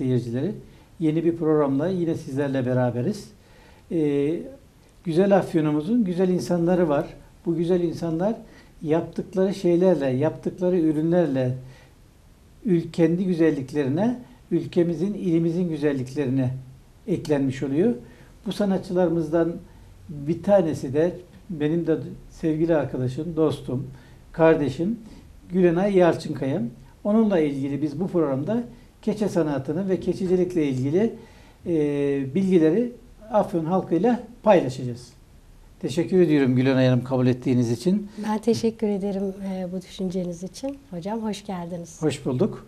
seyircileri. Yeni bir programla yine sizlerle beraberiz. Ee, güzel Afyon'umuzun güzel insanları var. Bu güzel insanlar yaptıkları şeylerle, yaptıkları ürünlerle kendi güzelliklerine, ülkemizin, ilimizin güzelliklerine eklenmiş oluyor. Bu sanatçılarımızdan bir tanesi de benim de sevgili arkadaşım, dostum, kardeşim Gülenay Yalçınkaya. Onunla ilgili biz bu programda keçe sanatını ve keçecilikle ilgili e, bilgileri Afyon halkıyla paylaşacağız. Teşekkür ediyorum Gülenay Hanım kabul ettiğiniz için. Ben teşekkür ederim e, bu düşünceniz için. Hocam hoş geldiniz. Hoş bulduk.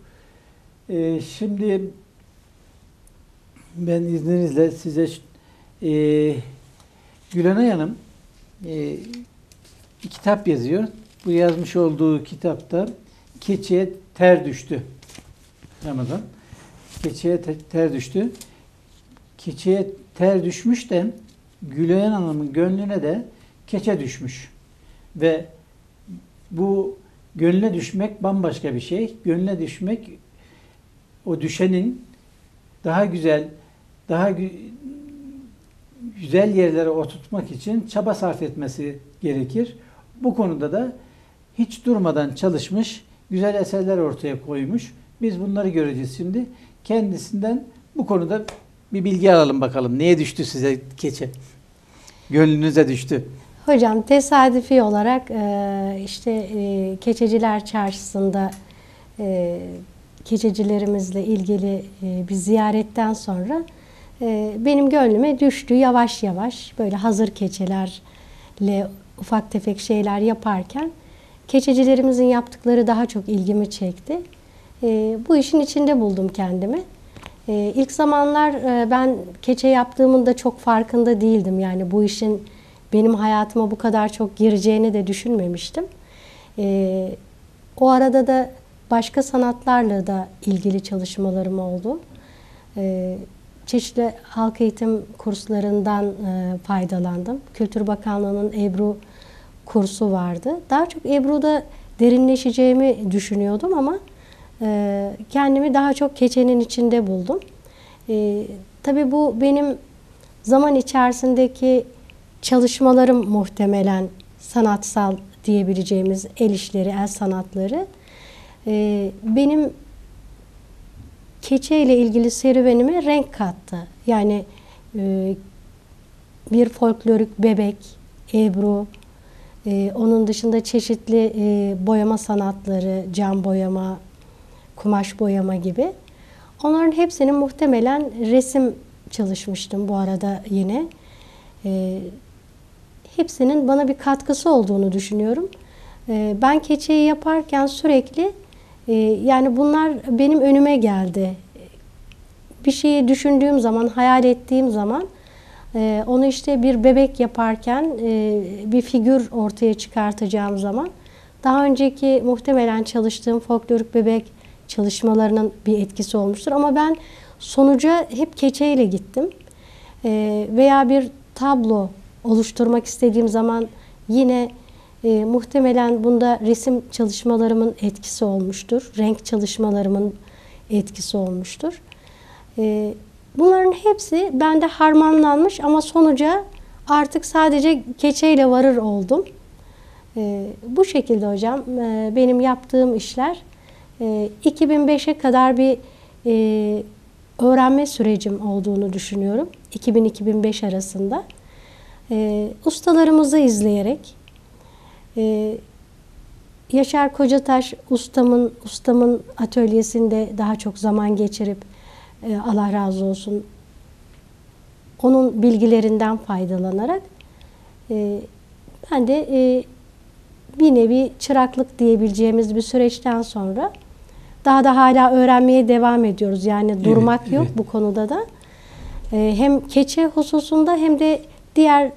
E, şimdi ben izninizle size e, Gülenay Hanım e, bir kitap yazıyor. Bu yazmış olduğu kitapta keçiye ter düştü. Ramazan. Keçiye te- ter düştü. Keçiye ter düşmüş de Güleyen Hanım'ın gönlüne de keçe düşmüş. Ve bu gönlüne düşmek bambaşka bir şey. Gönlüne düşmek o düşenin daha güzel, daha gü- güzel yerlere oturtmak için çaba sarf etmesi gerekir. Bu konuda da hiç durmadan çalışmış, güzel eserler ortaya koymuş. Biz bunları göreceğiz şimdi. Kendisinden bu konuda bir bilgi alalım bakalım. Neye düştü size keçe? Gönlünüze düştü. Hocam tesadüfi olarak e, işte e, Keçeciler Çarşısı'nda e, keçecilerimizle ilgili bir ziyaretten sonra benim gönlüme düştü yavaş yavaş böyle hazır keçelerle ufak tefek şeyler yaparken keçecilerimizin yaptıkları daha çok ilgimi çekti. E, bu işin içinde buldum kendimi. E, ilk zamanlar e, ben keçe yaptığımın da çok farkında değildim. Yani bu işin benim hayatıma bu kadar çok gireceğini de düşünmemiştim. E, o arada da başka sanatlarla da ilgili çalışmalarım oldu. Çeşitli halk eğitim kurslarından e, faydalandım. Kültür Bakanlığı'nın Ebru kursu vardı. Daha çok Ebru'da derinleşeceğimi düşünüyordum ama kendimi daha çok keçenin içinde buldum. E, tabii bu benim zaman içerisindeki çalışmalarım muhtemelen sanatsal diyebileceğimiz el işleri, el sanatları. E, benim keçe ile ilgili serüvenime renk kattı. Yani e, bir folklorik bebek, ebru, e, onun dışında çeşitli e, boyama sanatları, cam boyama, kumaş boyama gibi. Onların hepsinin muhtemelen resim çalışmıştım bu arada yine. E, hepsinin bana bir katkısı olduğunu düşünüyorum. E, ben keçeyi yaparken sürekli e, yani bunlar benim önüme geldi. Bir şeyi düşündüğüm zaman, hayal ettiğim zaman e, onu işte bir bebek yaparken e, bir figür ortaya çıkartacağım zaman daha önceki muhtemelen çalıştığım folklorik bebek çalışmalarının bir etkisi olmuştur. Ama ben sonuca hep keçeyle gittim. E, veya bir tablo oluşturmak istediğim zaman yine e, muhtemelen bunda resim çalışmalarımın etkisi olmuştur. Renk çalışmalarımın etkisi olmuştur. E, bunların hepsi bende harmanlanmış ama sonuca artık sadece keçeyle varır oldum. E, bu şekilde hocam e, benim yaptığım işler e, 2005'e kadar bir e, öğrenme sürecim olduğunu düşünüyorum. 2000-2005 arasında. E, ustalarımızı izleyerek e, Yaşar Kocataş ustamın ustamın atölyesinde daha çok zaman geçirip e, Allah razı olsun onun bilgilerinden faydalanarak ben de bir nevi çıraklık diyebileceğimiz bir süreçten sonra daha da hala öğrenmeye devam ediyoruz. Yani durmak Evet, yok evet. bu konuda da. E, hem keçe hususunda hem de diğer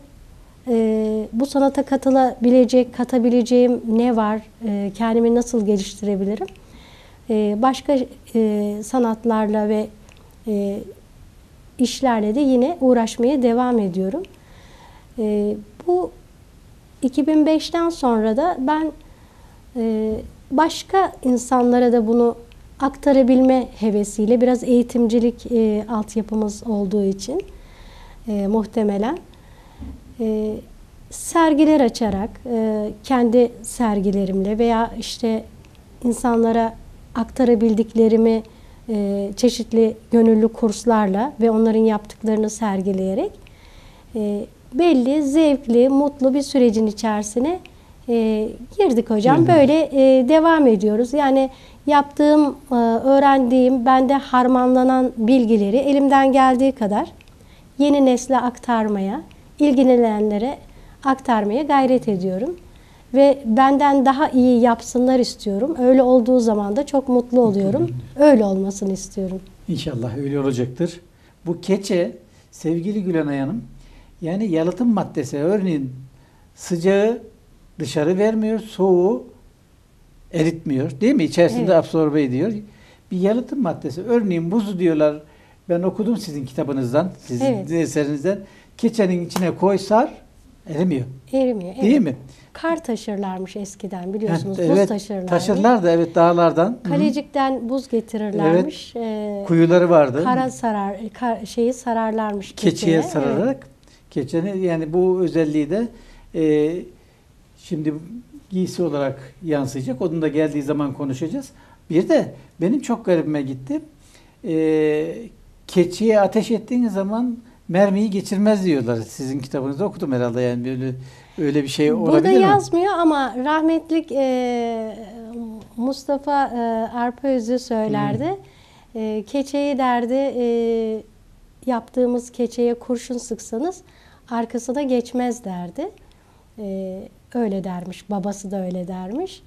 e, bu sanata katılabilecek, katabileceğim ne var, e, kendimi nasıl geliştirebilirim? E, başka e, sanatlarla ve e, işlerle de yine uğraşmaya devam ediyorum. E, bu 2005'ten sonra da ben e, başka insanlara da bunu aktarabilme hevesiyle biraz eğitimcilik e, altyapımız olduğu için e, muhtemelen e, sergiler açarak kendi sergilerimle veya işte insanlara aktarabildiklerimi çeşitli gönüllü kurslarla ve onların yaptıklarını sergileyerek belli, zevkli, mutlu bir sürecin içerisine e, girdik hocam. Girdiniz. Böyle e, devam ediyoruz. Yani yaptığım, e, öğrendiğim, bende harmanlanan bilgileri elimden geldiği kadar yeni nesle aktarmaya, ilgilenenlere aktarmaya gayret ediyorum. Ve benden daha iyi yapsınlar istiyorum. Öyle olduğu zaman da çok mutlu oluyorum. Öyle olmasını istiyorum. İnşallah öyle olacaktır. Bu keçe sevgili Gülenay Hanım yani yalıtım maddesi örneğin sıcağı dışarı vermiyor, soğuğu eritmiyor. Değil mi? İçerisinde Evet. absorbe ediyor. Bir yalıtım maddesi. Örneğin buzu diyorlar. Ben okudum sizin kitabınızdan, sizin Evet. eserinizden. Keçenin içine koy sar, erimiyor. Erimiyor. evet. Değil mi? Kar taşırlarmış eskiden biliyorsunuz. evet, buz taşırlarmış. taşırlar da evet dağlardan. Hı. Kalecikten buz getirirlermiş. Ee, Kuyuları vardı. kara sarar, kar- şeyi sararlarmış keçiye keçeye. sararak keçeni yani bu özelliği de e, şimdi giysi olarak yansıyacak. Onun da geldiği zaman konuşacağız. Bir de benim çok garibime gitti. E, keçiye ateş ettiğiniz zaman mermiyi geçirmez diyorlar. Sizin kitabınızda okudum herhalde yani böyle öyle bir şey olabilir Burada mi? yazmıyor ama rahmetlik e, Mustafa e, Arpaözü söylerdi. Hmm. E, keçeyi derdi e, yaptığımız keçeye kurşun sıksanız arkasına geçmez derdi. E, öyle dermiş. Babası da öyle dermiş.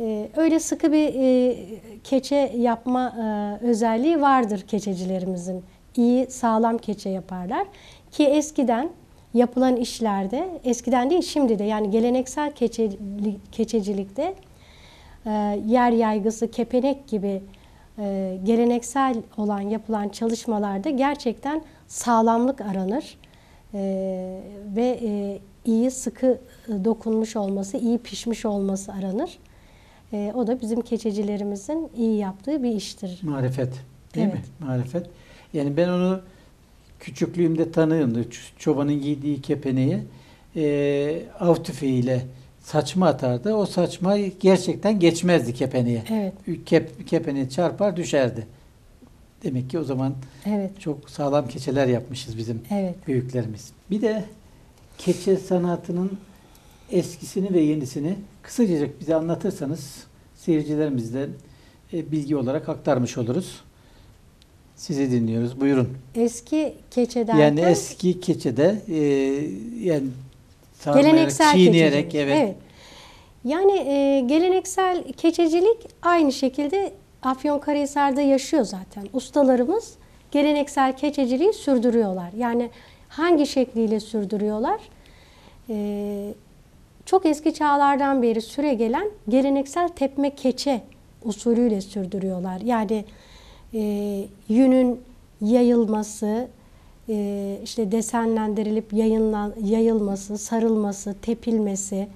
E, öyle sıkı bir e, keçe yapma e, özelliği vardır keçecilerimizin. İyi, sağlam keçe yaparlar. Ki eskiden yapılan işlerde, eskiden değil şimdi de yani geleneksel keçeli- keçecilikte e, yer yaygısı, kepenek gibi e, geleneksel olan yapılan çalışmalarda gerçekten sağlamlık aranır. E, ve e, iyi sıkı e, dokunmuş olması, iyi pişmiş olması aranır. E, o da bizim keçecilerimizin iyi yaptığı bir iştir. Marifet. Değil mi? Evet. Marifet. Yani ben onu küçüklüğümde. Ç- Çobanın giydiği kepeneği e, av tüfeğiyle saçma atardı. O saçma gerçekten geçmezdi kepeneğe. Evet, Kep, kepeneği çarpar düşerdi. Demek ki o zaman evet, çok sağlam keçeler yapmışız bizim evet. büyüklerimiz. Bir de keçe sanatının eskisini ve yenisini kısacacık bize anlatırsanız seyircilerimizden e, bilgi olarak aktarmış oluruz. Sizi dinliyoruz. Buyurun. Eski keçe derken Yani eski keçede e, yani geleneksel çiğneyerek keçecilik. evet. Yani e, geleneksel keçecilik aynı şekilde Afyonkarahisar'da yaşıyor zaten. Ustalarımız geleneksel keçeciliği sürdürüyorlar. Yani hangi şekliyle sürdürüyorlar? E, çok eski çağlardan beri süre gelen geleneksel tepme keçe usulüyle sürdürüyorlar. Yani e, yünün yayılması, e, işte desenlendirilip yayınlan, yayılması, sarılması, tepilmesi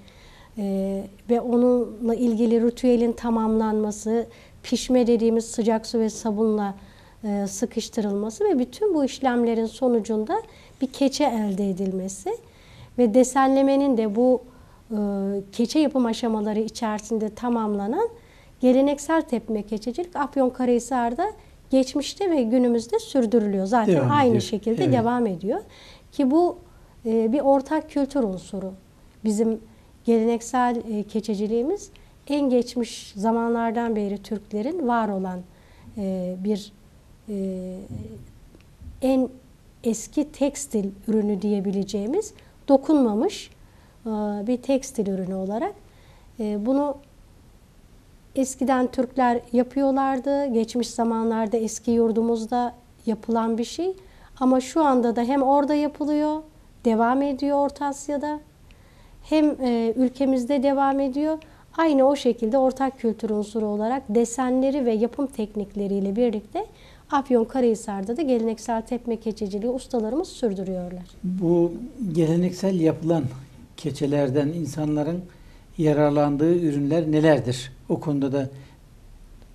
e, ve onunla ilgili ritüelin tamamlanması, pişme dediğimiz sıcak su ve sabunla e, sıkıştırılması ve bütün bu işlemlerin sonucunda bir keçe elde edilmesi ve desenlemenin de bu e, keçe yapım aşamaları içerisinde tamamlanan geleneksel tepme keçecilik Afyonkarahisar'da geçmişte ve günümüzde sürdürülüyor. Zaten Devam aynı ediyor. şekilde Evet. devam ediyor. Ki bu e, bir ortak kültür unsuru. Bizim geleneksel e, keçeciliğimiz en geçmiş zamanlardan beri Türklerin var olan e, bir e, en eski tekstil ürünü diyebileceğimiz dokunmamış e, bir tekstil ürünü olarak e, bunu eskiden Türkler yapıyorlardı. Geçmiş zamanlarda eski yurdumuzda yapılan bir şey. Ama şu anda da hem orada yapılıyor, devam ediyor Orta Asya'da. Hem e, ülkemizde devam ediyor. Aynı o şekilde ortak kültür unsuru olarak desenleri ve yapım teknikleriyle birlikte Afyonkarahisar'da da geleneksel tepme keçeciliği ustalarımız sürdürüyorlar. Bu geleneksel yapılan keçelerden insanların yararlandığı ürünler nelerdir? O konuda da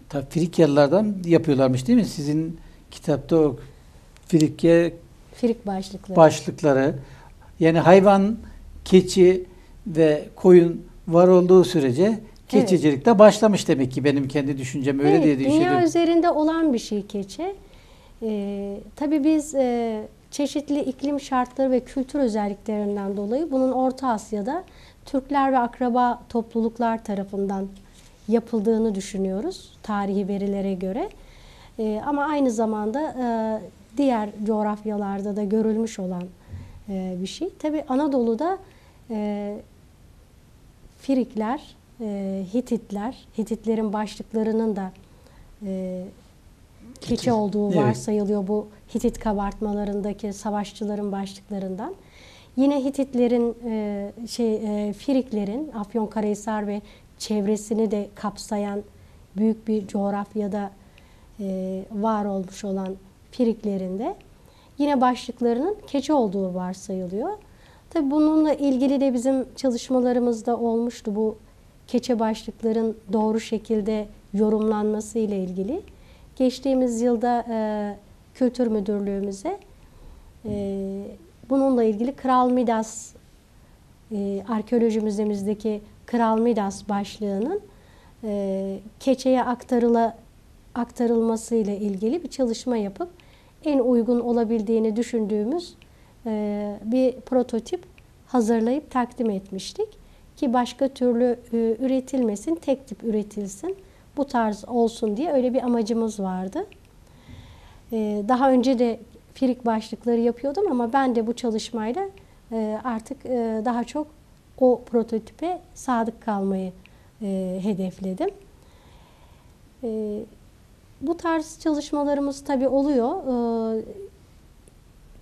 Tabii Frikyalılardan yapıyorlarmış değil mi? Sizin kitapta o Frikya Firik başlıkları. başlıkları yani hayvan, keçi ve koyun var olduğu sürece keçicilikte başlamış demek ki benim kendi düşüncem öyle evet, diye dünya düşünüyorum. üzerinde olan bir şey keçi. Ee, tabii biz e, çeşitli iklim şartları ve kültür özelliklerinden dolayı bunun Orta Asya'da Türkler ve akraba topluluklar tarafından yapıldığını düşünüyoruz tarihi verilere göre. Ee, ama aynı zamanda e, diğer coğrafyalarda da görülmüş olan e, bir şey. Tabii Anadolu'da e, Firikler, e, Hititler, Hititlerin başlıklarının da e, keçi Keçi, olduğu evet. varsayılıyor bu Hitit kabartmalarındaki savaşçıların başlıklarından. Yine Hititlerin, e, şey e, Firiklerin Afyonkarahisar ve çevresini de kapsayan büyük bir coğrafyada e, var olmuş olan Firiklerin de yine başlıklarının keçi olduğu varsayılıyor. Tabi bununla ilgili de bizim çalışmalarımızda olmuştu bu keçe başlıkların doğru şekilde yorumlanması ile ilgili. Geçtiğimiz yılda e, Kültür Müdürlüğümüze e, bununla ilgili Kral Midas e, Arkeoloji Müzemizdeki Kral Midas başlığının e, keçeye aktarıla, aktarılması ile ilgili bir çalışma yapıp en uygun olabildiğini düşündüğümüz bir prototip hazırlayıp takdim etmiştik. Ki başka türlü e, üretilmesin, tek tip üretilsin. Bu tarz olsun diye öyle bir amacımız vardı. E, daha önce de firik başlıkları yapıyordum ama ben de bu çalışmayla e, artık e, daha çok o prototipe sadık kalmayı e, hedefledim. E, bu tarz çalışmalarımız tabii oluyor.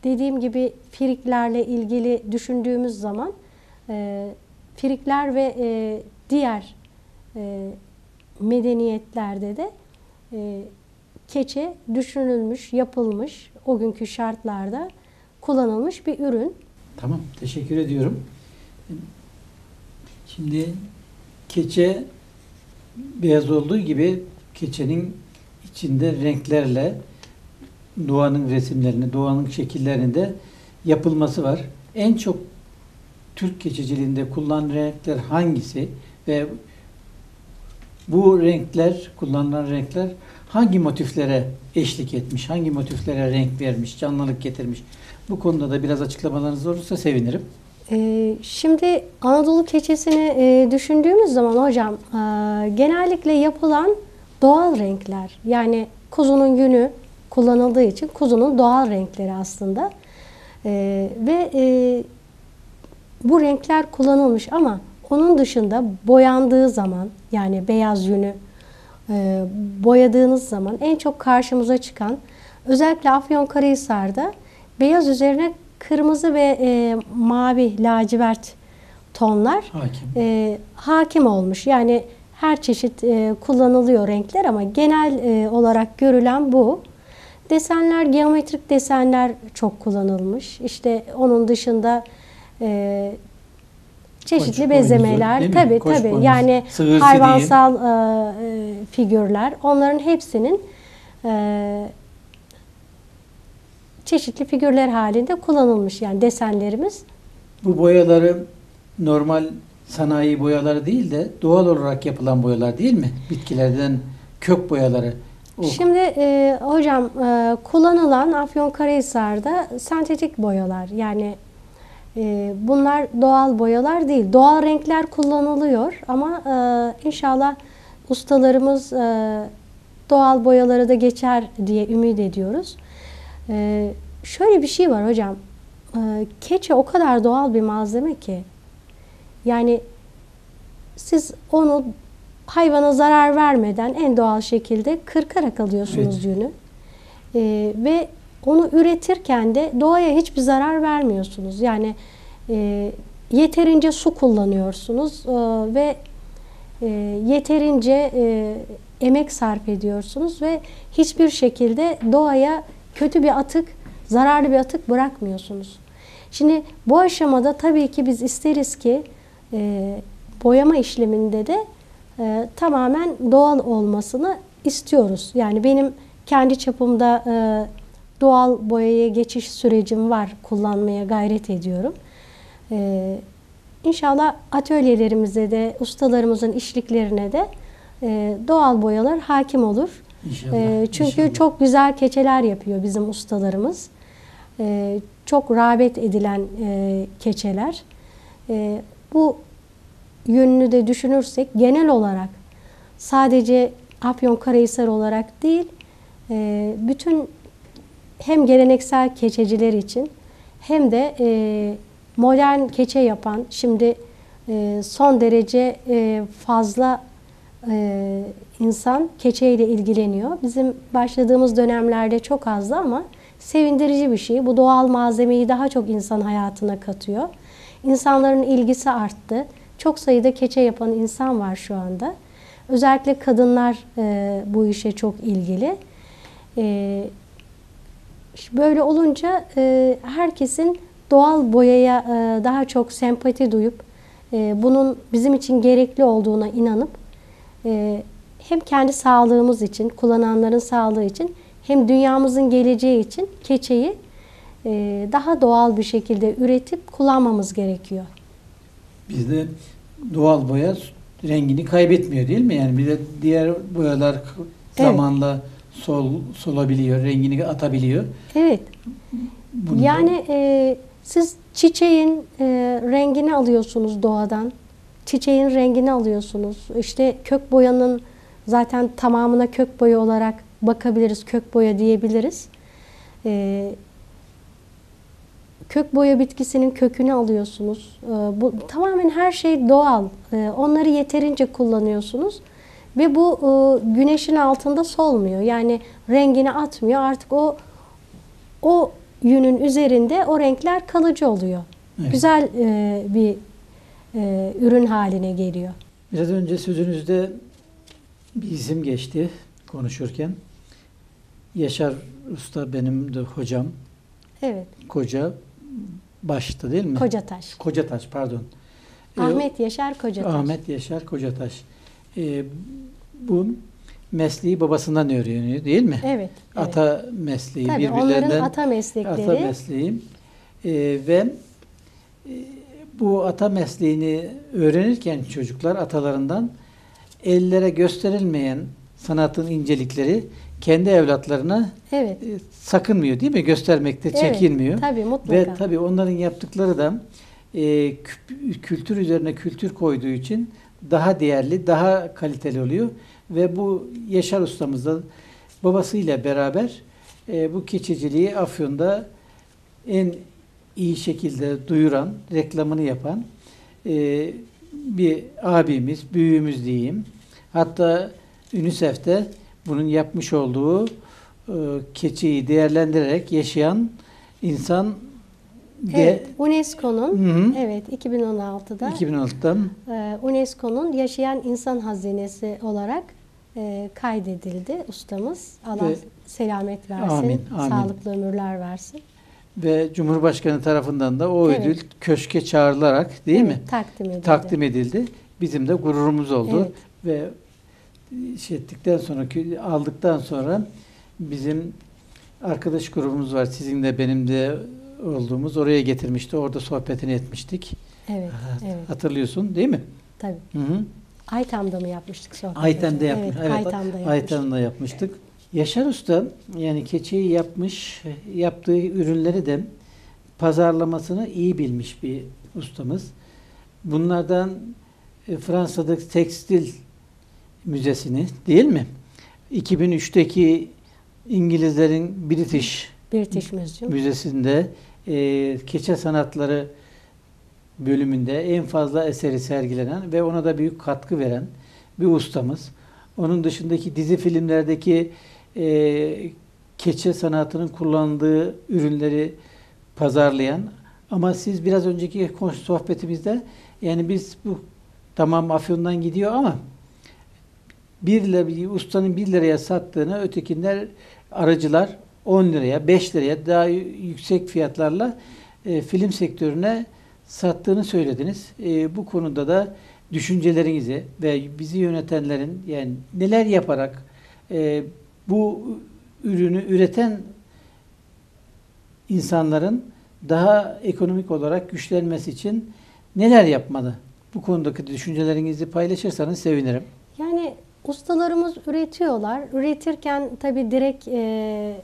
Dediğim gibi firiklerle ilgili düşündüğümüz zaman e, firikler ve e, diğer e, medeniyetlerde de e, keçe düşünülmüş, yapılmış, o günkü şartlarda kullanılmış bir ürün. Tamam, teşekkür ediyorum. Şimdi keçe beyaz olduğu gibi keçenin içinde renklerle doğanın resimlerini, doğanın şekillerinde yapılması var. En çok Türk keçiciliğinde kullanılan renkler hangisi ve bu renkler, kullanılan renkler hangi motiflere eşlik etmiş, hangi motiflere renk vermiş, canlılık getirmiş? Bu konuda da biraz açıklamalarınız olursa sevinirim. Ee, şimdi Anadolu keçesini e, düşündüğümüz zaman hocam e, genellikle yapılan doğal renkler yani kuzunun günü kullanıldığı için kuzunun doğal renkleri aslında Ee, ve e, bu renkler kullanılmış ama onun dışında boyandığı zaman yani beyaz yünü e, boyadığınız zaman en çok karşımıza çıkan özellikle Afyonkarahisar'da beyaz üzerine kırmızı ve e, mavi lacivert tonlar Hakim. e, hakim olmuş. Yani her çeşit e, kullanılıyor renkler ama genel e, olarak görülen bu. Desenler, geometrik desenler çok kullanılmış. İşte onun dışında e, çeşitli Koç boynuzu, mi? tabi tabi yani sığır hayvansal e, e, figürler, onların hepsinin e, çeşitli figürler halinde kullanılmış yani desenlerimiz. Bu boyaları normal sanayi boyaları değil de doğal olarak yapılan boyalar değil mi? Bitkilerden kök boyaları. Şimdi e, hocam e, kullanılan Afyonkarahisar'da sentetik boyalar yani e, bunlar doğal boyalar değil. Doğal renkler kullanılıyor ama e, inşallah ustalarımız e, doğal boyaları da geçer diye ümit ediyoruz. E, şöyle bir şey var hocam. E, keçe o kadar doğal bir malzeme ki yani siz onu hayvana zarar vermeden en doğal şekilde kırkarak alıyorsunuz Evet. yünü. Ee, ve onu üretirken de doğaya hiçbir zarar vermiyorsunuz. Yani e, yeterince su kullanıyorsunuz e, ve e, yeterince e, emek sarf ediyorsunuz ve hiçbir şekilde doğaya kötü bir atık, zararlı bir atık bırakmıyorsunuz. Şimdi bu aşamada tabii ki biz isteriz ki e, boyama işleminde de e, tamamen doğal olmasını istiyoruz. Yani benim kendi çapımda e, doğal boyaya geçiş sürecim var. Kullanmaya gayret ediyorum. E, inşallah atölyelerimize de, ustalarımızın işliklerine de e, doğal boyalar hakim olur. İnşallah. E, çünkü inşallah. çok güzel keçeler yapıyor bizim ustalarımız. E, çok rağbet edilen e, keçeler. E, bu yönünü de düşünürsek genel olarak sadece Afyonkarahisar olarak değil, e, bütün hem geleneksel keçeciler için hem de e, modern keçe yapan, şimdi e, son derece fazla insan keçeyle ilgileniyor. Bizim başladığımız dönemlerde çok azdı ama sevindirici bir şey. Bu doğal malzemeyi daha çok insan hayatına katıyor. İnsanların ilgisi arttı. Çok sayıda keçe yapan insan var şu anda. Özellikle kadınlar e, bu işe çok ilgili. E, böyle olunca e, herkesin doğal boyaya e, daha çok sempati duyup e, bunun bizim için gerekli olduğuna inanıp e, hem kendi sağlığımız için, kullananların sağlığı için hem dünyamızın geleceği için keçeyi e, daha doğal bir şekilde üretip kullanmamız gerekiyor. Bizde doğal boya rengini kaybetmiyor değil mi? Yani bir de diğer boyalar zamanla sol solabiliyor, rengini atabiliyor. Evet. Bunda- Yani e, siz çiçeğin e, rengini alıyorsunuz doğadan. Çiçeğin rengini alıyorsunuz. İşte kök boyanın zaten tamamına kök boya olarak bakabiliriz. Kök boya diyebiliriz. E, kök boya bitkisinin kökünü alıyorsunuz. E, bu tamamen her şey doğal. E, onları yeterince kullanıyorsunuz. Ve bu e, güneşin altında solmuyor. Yani rengini atmıyor. Artık o o yünün üzerinde o renkler kalıcı oluyor. Evet. Güzel e, bir e, ürün haline geliyor. Biraz önce sözünüzde bir isim geçti konuşurken. Yaşar Usta benim de hocam. Evet. Koca başta değil mi? Kocataş. Kocataş pardon. Ee, Ahmet Yaşar Kocataş. Ahmet Yaşar Kocataş. Ee, bu mesleği babasından öğreniyor değil mi? Evet. evet. Ata mesleği Tabii birbirlerinden onların ata meslekleri. ata mesleği Ee, ve e, bu ata mesleğini öğrenirken çocuklar atalarından ellere gösterilmeyen sanatın incelikleri kendi evlatlarına evet. e, sakınmıyor değil mi? Göstermekte Evet, çekinmiyor. Tabii mutlaka. Ve tabii onların yaptıkları da e, kü- kültür üzerine kültür koyduğu için daha değerli, daha kaliteli oluyor. Ve bu Yaşar ustamız da babasıyla beraber e, bu keçiciliği Afyon'da en iyi şekilde duyuran, reklamını yapan e, bir abimiz, büyüğümüz diyeyim. Hatta UNICEF'te bunun yapmış olduğu e, keçiyi değerlendirerek yaşayan insan de Evet, UNESCO'nun evet 2016'da 2016'da e, UNESCO'nun yaşayan insan hazinesi olarak e, kaydedildi ustamız. Allah Ve- selamet versin, Amin, amin. sağlıklı ömürler versin. ve Cumhurbaşkanı tarafından da o Evet. ödül köşke çağrılarak değil Evet, mi? Takdim edildi. Takdim edildi. Bizim de gururumuz oldu Evet. ve şey ettikten sonra aldıktan sonra bizim arkadaş grubumuz var. Sizin de benim de olduğumuz oraya getirmişti. Orada sohbetini etmiştik. Evet, evet. Hatırlıyorsun değil mi? Tabii. Hı hı. Aytam'da mı yapmıştık sohbeti? Ayten'de yapmış. Evet, Evet, Aytam'da yapmıştık. Ayten'de yapmıştık. Yaşar Usta yani keçeyi yapmış, yaptığı ürünleri de pazarlamasını iyi bilmiş bir ustamız. Bunlardan e, Fransa'daki tekstil müzesini değil mi? 2003'teki İngilizlerin British British Museum. Müzesi'nde e, keçe sanatları bölümünde en fazla eseri sergilenen ve ona da büyük katkı veren bir ustamız. Onun dışındaki dizi filmlerdeki e, keçe sanatının kullandığı ürünleri pazarlayan ama siz biraz önceki sohbetimizde yani biz bu tamam Afyon'dan gidiyor ama bir lira, bir ustanın 1 liraya sattığını ötekiler aracılar 10 liraya, 5 liraya daha yüksek fiyatlarla e, film sektörüne sattığını söylediniz. E, bu konuda da düşüncelerinizi ve bizi yönetenlerin yani neler yaparak e, bu ürünü üreten insanların daha ekonomik olarak güçlenmesi için neler yapmalı? Bu konudaki düşüncelerinizi paylaşırsanız sevinirim. Ustalarımız üretiyorlar. Üretirken tabii direkt e,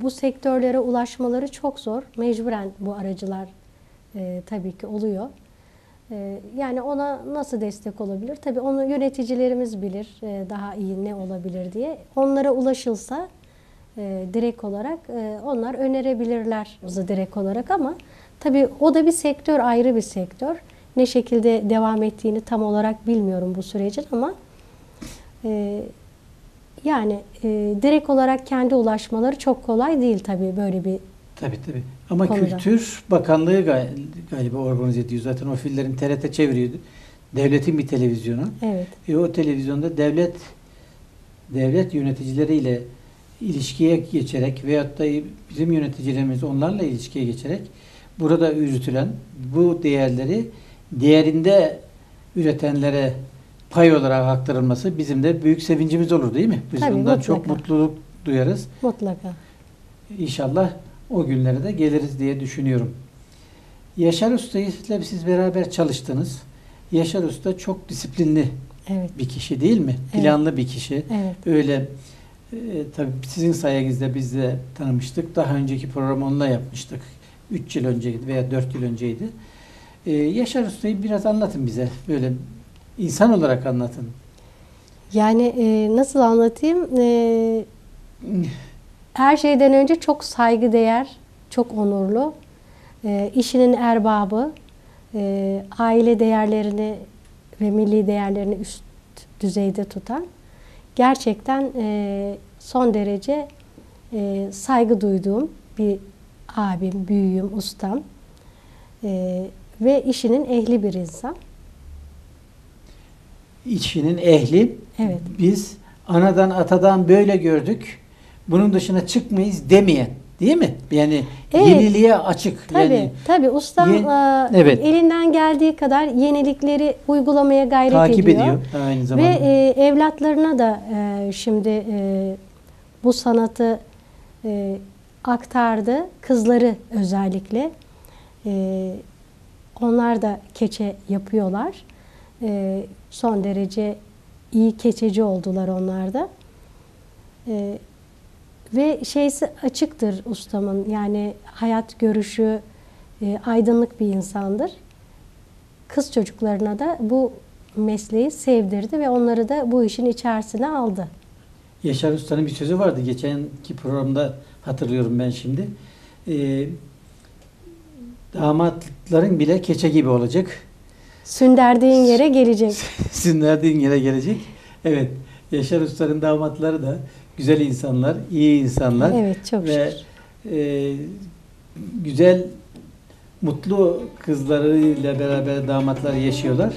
bu sektörlere ulaşmaları çok zor. Mecburen bu aracılar e, tabii ki oluyor. E, yani ona nasıl destek olabilir? Tabii onu yöneticilerimiz bilir e, daha iyi ne olabilir diye. Onlara ulaşılsa e, direkt olarak e, onlar önerebilirler direkt olarak ama tabii o da bir sektör ayrı bir sektör. Ne şekilde devam ettiğini tam olarak bilmiyorum bu sürecin ama e, yani e, direkt olarak kendi ulaşmaları çok kolay değil tabii böyle bir Tabii tabii. Ama Konuda. Kültür Bakanlığı gal- galiba organize ediyor. Zaten o filmlerin TRT çeviriyordu. Devletin bir televizyonu. evet E o televizyonda devlet devlet yöneticileriyle ilişkiye geçerek veyahut da bizim yöneticilerimiz onlarla ilişkiye geçerek burada üretilen bu değerleri değerinde üretenlere pay olarak aktarılması bizim de büyük sevincimiz olur değil mi? Biz Tabii, bundan çok mutlaka. mutluluk duyarız. mutlaka. İnşallah o günlere de geliriz diye düşünüyorum. Yaşar Usta ile siz beraber çalıştınız. Yaşar Usta çok disiplinli Evet. bir kişi değil mi? Evet. Planlı bir kişi. Evet. Öyle e, tabii sizin sayenizde biz de tanımıştık. Daha önceki programı onunla yapmıştık. 3 yıl önceydi veya 4 yıl önceydi. E, Yaşar Usta'yı biraz anlatın bize. Böyle insan olarak anlatın. Yani e, nasıl anlatayım? E, her şeyden önce çok saygıdeğer, çok onurlu, e, işinin erbabı, e, aile değerlerini ve milli değerlerini üst düzeyde tutan, gerçekten e, son derece e, saygı duyduğum bir abim, büyüğüm, ustam E, ve işinin ehli bir insan. İşinin ehli. Evet. Biz anadan atadan böyle gördük. Bunun dışına çıkmayız demeyen. Değil mi? Yani Evet. yeniliğe açık. Tabii, Yani tabii ustam Ye- e, Evet. elinden geldiği kadar yenilikleri uygulamaya gayret takip ediyor. ediyor aynı zamanda. Ve e, evlatlarına da e, şimdi e, bu sanatı e, aktardı. Kızları özellikle. E, onlar da keçe yapıyorlar. E, son derece iyi keçeci oldular onlar da. E, ve şeysi açıktır ustamın. Yani hayat görüşü e, aydınlık bir insandır. Kız çocuklarına da bu mesleği sevdirdi ve onları da bu işin içerisine aldı. Yaşar Usta'nın bir sözü vardı. Geçenki programda hatırlıyorum ben şimdi. Ee, damatların bile keçe gibi olacak. Sünderdiğin yere gelecek. Sizin verdiğin yere gelecek. Evet. Yaşar Usta'nın damatları da güzel insanlar, iyi insanlar. Evet çok Ve şükür. e, güzel, mutlu kızlarıyla beraber damatlar yaşıyorlar.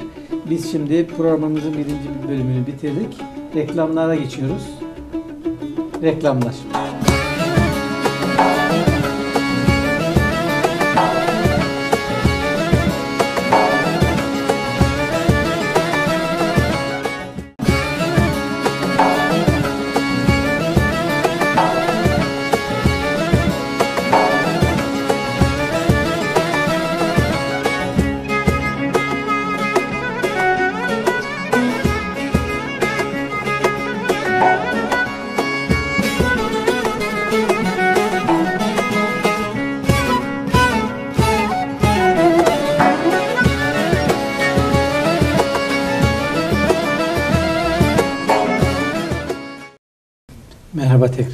Biz şimdi programımızın birinci bölümünü bitirdik. Reklamlara geçiyoruz. Reklamlar. Merhaba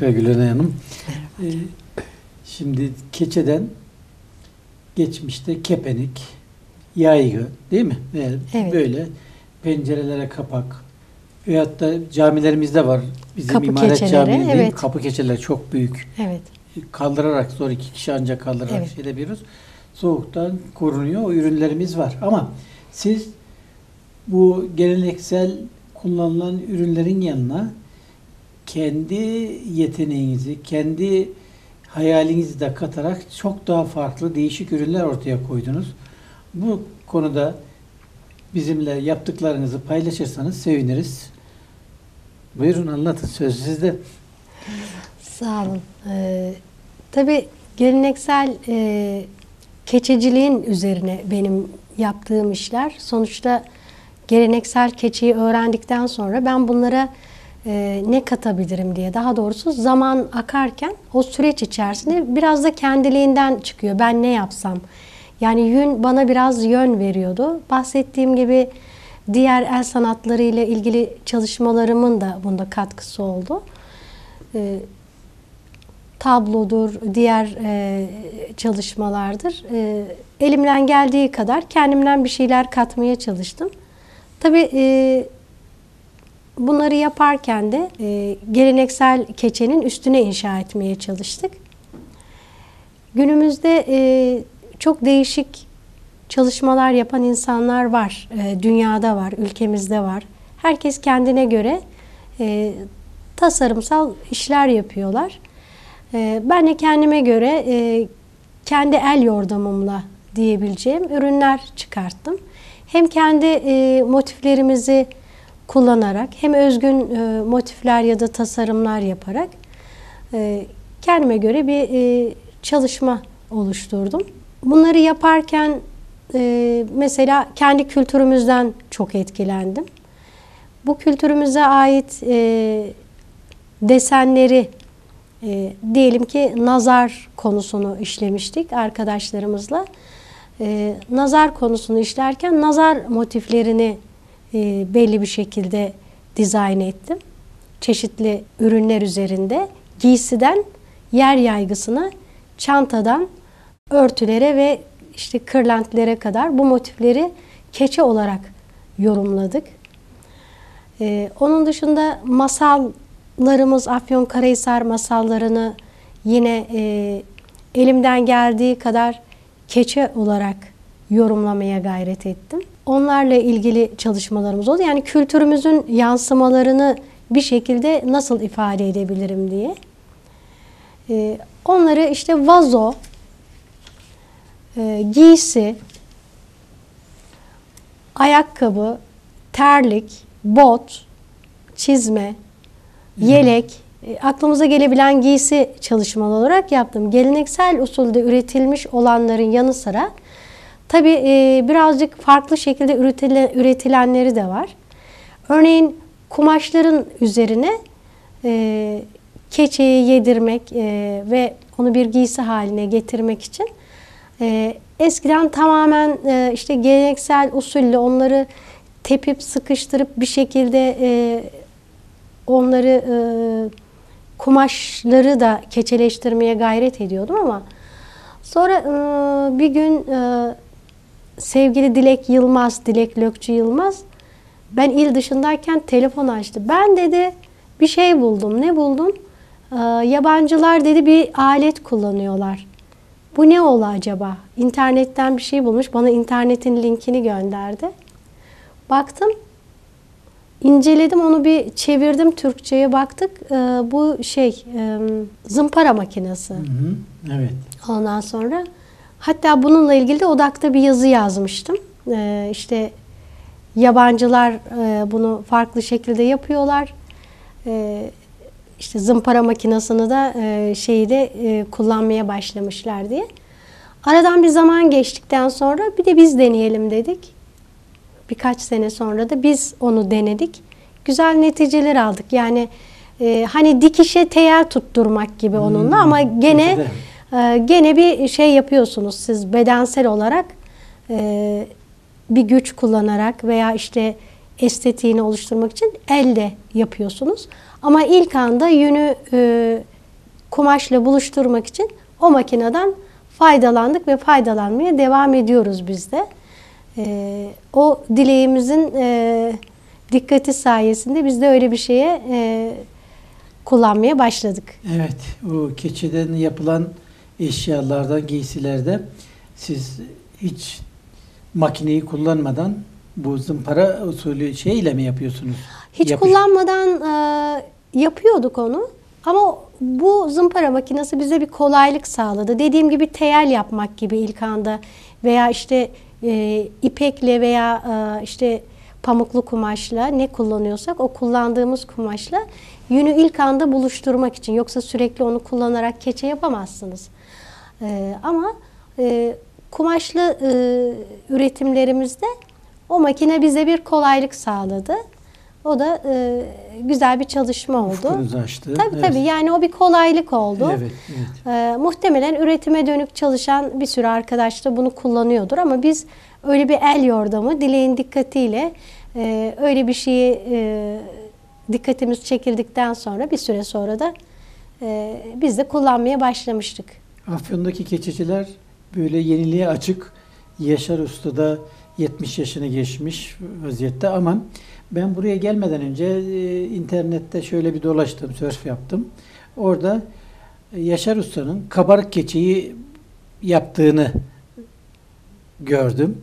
tekrar Gülenay Hanım. Ee, şimdi keçeden geçmişte kepenik, yaygı değil mi? Yani Evet. Böyle pencerelere kapak veyahut da camilerimizde var. Bizim Kapı imaret keçeleri, evet. kapı keçeleri çok büyük. Evet. Kaldırarak zor iki kişi ancak kaldırarak Evet. şey edebiliyoruz. Soğuktan korunuyor. O ürünlerimiz var. Ama siz bu geleneksel kullanılan ürünlerin yanına kendi yeteneğinizi, kendi hayalinizi de katarak çok daha farklı değişik ürünler ortaya koydunuz. Bu konuda bizimle yaptıklarınızı paylaşırsanız seviniriz. Buyurun anlatın söz sizde. Sağ olun. Ee, tabii geleneksel e, keçeciliğin üzerine benim yaptığım işler. Sonuçta geleneksel keçeyi öğrendikten sonra ben bunlara e, ne katabilirim diye daha doğrusu zaman akarken o süreç içerisinde biraz da kendiliğinden çıkıyor. Ben ne yapsam? Yani yün bana biraz yön veriyordu. Bahsettiğim gibi diğer el sanatları ile ilgili çalışmalarımın da bunda katkısı oldu. Ee, tablodur, diğer e, çalışmalardır. E, elimden geldiği kadar kendimden bir şeyler katmaya çalıştım. Tabii e, bunları yaparken de e, geleneksel keçenin üstüne inşa etmeye çalıştık. Günümüzde e, çok değişik çalışmalar yapan insanlar var. E, dünyada var, ülkemizde var. Herkes kendine göre e, tasarımsal işler yapıyorlar. E, ben de kendime göre e, kendi el yordamımla diyebileceğim ürünler çıkarttım. Hem kendi e, motiflerimizi kullanarak hem özgün e, motifler ya da tasarımlar yaparak e, kendime göre bir e, çalışma oluşturdum. Bunları yaparken e, mesela kendi kültürümüzden çok etkilendim. Bu kültürümüze ait e, desenleri e, diyelim ki nazar konusunu işlemiştik arkadaşlarımızla. E, nazar konusunu işlerken nazar motiflerini e, belli bir şekilde dizayn ettim. Çeşitli ürünler üzerinde giysiden yer yaygısına, çantadan örtülere ve işte kırlentlere kadar bu motifleri keçe olarak yorumladık. Ee, onun dışında masallarımız, Afyonkarahisar masallarını yine e, elimden geldiği kadar keçe olarak yorumlamaya gayret ettim. Onlarla ilgili çalışmalarımız oldu. Yani kültürümüzün yansımalarını bir şekilde nasıl ifade edebilirim diye. Ee, onları işte vazo, e, giysi, ayakkabı, terlik, bot, çizme, yelek, e, aklımıza gelebilen giysi çalışmalı olarak yaptım. Geleneksel usulde üretilmiş olanların yanı sıra tabi e, birazcık farklı şekilde üretilen, üretilenleri de var. Örneğin kumaşların üzerine e, keçeyi yedirmek e, ve onu bir giysi haline getirmek için e, eskiden tamamen işte geleneksel usulle onları tepip sıkıştırıp bir şekilde onları kumaşları da keçeleştirmeye gayret ediyordum ama sonra bir gün sevgili Dilek Yılmaz, Dilek Lökçü Yılmaz ben il dışındayken telefon açtı. Ben dedi bir şey buldum. Ne buldun? E, yabancılar dedi bir alet kullanıyorlar. Bu ne oldu acaba? İnternetten bir şey bulmuş. Bana internetin linkini gönderdi. Baktım İnceledim onu bir çevirdim Türkçe'ye baktık. Ee, bu şey e, zımpara makinesi. Hı hı, evet. Ondan sonra hatta bununla ilgili de odakta bir yazı yazmıştım. Ee, işte yabancılar e, bunu farklı şekilde yapıyorlar. Ee, işte zımpara makinesini de e, şeyi de e, kullanmaya başlamışlar diye. Aradan bir zaman geçtikten sonra bir de biz deneyelim dedik birkaç sene sonra da biz onu denedik. Güzel neticeler aldık. Yani e, hani dikişe teyel tutturmak gibi onunla Hmm, ama gene. E, gene bir şey yapıyorsunuz siz bedensel olarak e, bir güç kullanarak veya işte estetiğini oluşturmak için elde yapıyorsunuz. Ama ilk anda yünü e, kumaşla buluşturmak için o makineden faydalandık ve faydalanmaya devam ediyoruz biz de. Ee, o dileğimizin e, dikkati sayesinde biz de öyle bir şeye e, kullanmaya başladık. Evet, o keçiden yapılan eşyalardan, giysilerde siz hiç makineyi kullanmadan bu zımpara usulü şeyle mi yapıyorsunuz? Hiç Yapış- kullanmadan e, yapıyorduk onu. Ama bu zımpara makinesi bize bir kolaylık sağladı. Dediğim gibi teyel yapmak gibi ilk anda veya işte e, ipekle veya e, işte pamuklu kumaşla ne kullanıyorsak o kullandığımız kumaşla yünü ilk anda buluşturmak için. Yoksa sürekli onu kullanarak keçe yapamazsınız. Ee, ama e, kumaşlı e, üretimlerimizde o makine bize bir kolaylık sağladı. O da e, güzel bir çalışma oldu. Ufkunuzu açtı. Tabii Evet. tabii yani o bir kolaylık oldu. Evet, evet. Ee, muhtemelen üretime dönük çalışan bir sürü arkadaş da bunu kullanıyordur ama biz öyle bir el yordamı dileğin dikkatiyle e, öyle bir şeyi e, dikkatimiz çekildikten sonra bir süre sonra da e, biz de kullanmaya başlamıştık. Afyon'daki keçeciler böyle yeniliğe açık. Yaşar Usta da 70 yaşını geçmiş vaziyette ama ben buraya gelmeden önce e, internette şöyle bir dolaştım, sörf yaptım. Orada e, Yaşar Usta'nın kabarık keçeyi yaptığını gördüm.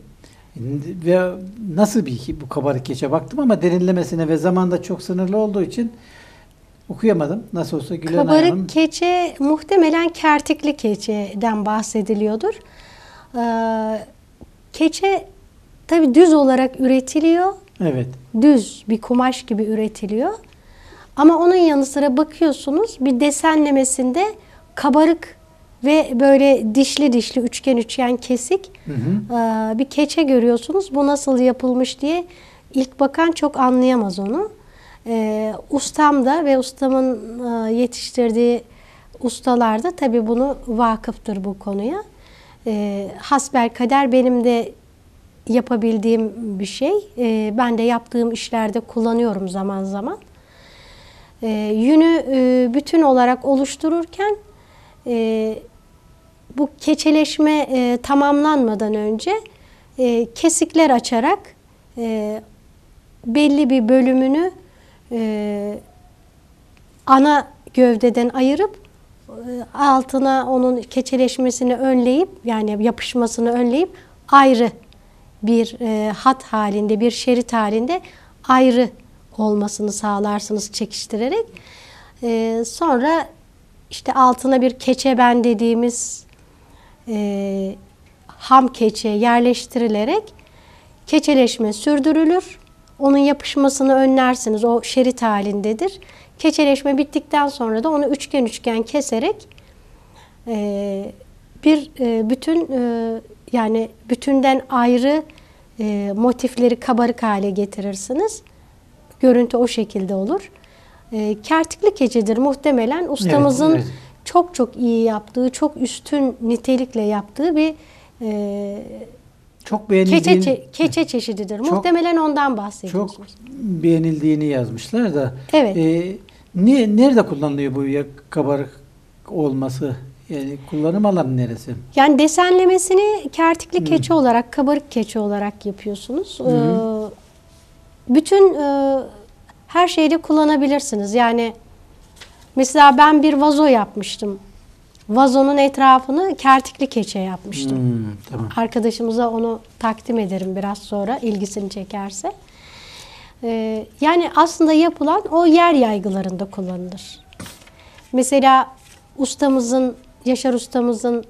Ve nasıl bir bu kabarık keçe baktım ama derinlemesine ve zamanda çok sınırlı olduğu için okuyamadım. Nasıl olsa Gülen Kabarık Hanım keçe muhtemelen kertikli keçeden bahsediliyordur. Ee, keçe tabi düz olarak üretiliyor. evet düz bir kumaş gibi üretiliyor. Ama onun yanı sıra bakıyorsunuz bir desenlemesinde kabarık ve böyle dişli dişli üçgen üçgen kesik Hı hı. eee, bir keçe görüyorsunuz. Bu nasıl yapılmış diye ilk bakan çok anlayamaz onu. Eee, ustam da ve ustamın eee, yetiştirdiği ustalar da tabii bunu vakıftır bu konuya. Eee hasbelkader benim de yapabildiğim bir şey. Eee, ben de yaptığım işlerde kullanıyorum zaman zaman. Eee, yünü e, bütün olarak oluştururken e, bu keçeleşme e, tamamlanmadan önce e, kesikler açarak e, belli bir bölümünü e, ana gövdeden ayırıp e, altına onun keçeleşmesini önleyip yani yapışmasını önleyip ayrı bir e, hat halinde, bir şerit halinde ayrı olmasını sağlarsınız çekiştirerek. E, sonra işte altına bir keçeben dediğimiz e, ham keçe yerleştirilerek keçeleşme sürdürülür. Onun yapışmasını önlersiniz. O şerit halindedir. Keçeleşme bittikten sonra da onu üçgen üçgen keserek e, bir e, bütün e, yani bütünden ayrı e, motifleri kabarık hale getirirsiniz. Görüntü o şekilde olur. E, kertikli keçedir muhtemelen ustamızın evet. çok çok iyi yaptığı, çok üstün nitelikle yaptığı bir e, çok keçe, beğenildiğini, çe- keçe çeşididir. Çok- muhtemelen ondan çok bahsediyorsunuz. beğenildiğini yazmışlar da. Evet. E, ne nerede kullanılıyor bu kabarık olması? Yani kullanım alanı neresi? Yani desenlemesini kertikli Hı. keçe olarak, kabarık keçe olarak yapıyorsunuz. Hı hı. Ee, bütün e, her şeyde kullanabilirsiniz. Yani mesela ben bir vazo yapmıştım. Vazonun etrafını kertikli keçe yapmıştım. Hmm, tamam. Arkadaşımıza onu takdim ederim biraz sonra ilgisini çekerse. Ee, yani aslında yapılan o yer yaygılarında kullanılır. Mesela ustamızın, Yaşar ustamızın